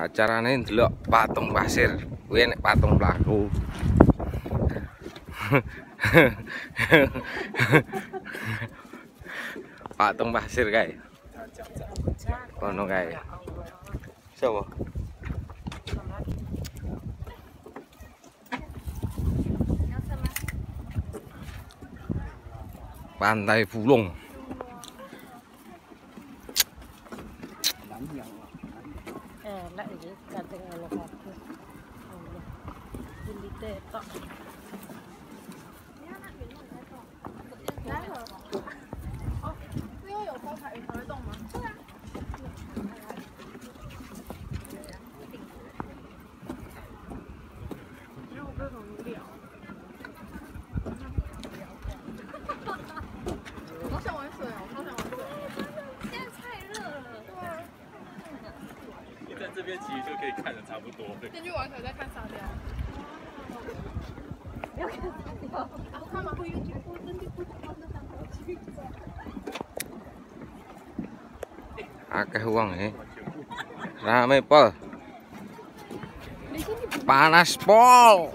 acarane ndelok patung pasir. Kuwi nek patung pelaku. Patung pasir kae. Kono kae. Sapa pantai Ờ, lại gì cả tình là một hộp thôi. đi đi tệ tọa. 这边其实就可以看的差不多了。先去玩水再看沙雕。好看吗？ akeh wong e rame pol panas pol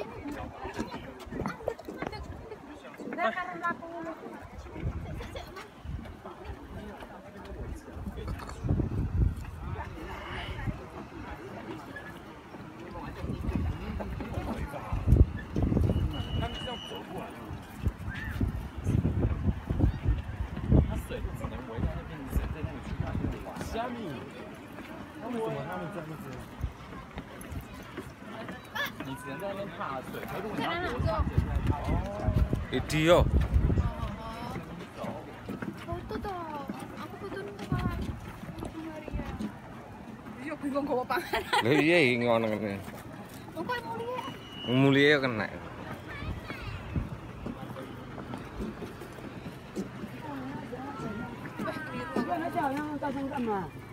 video Foto dong. Aku foto dulu kan. Iya, bingung gowo pangan. lha iya iki ngono ngene Kok mau lihat? mulia kena 那这好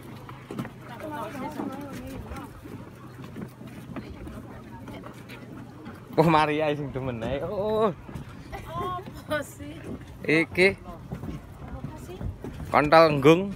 Oh Maria sing demen ae. Oh. Apa sih? Iki. Kontal nggung.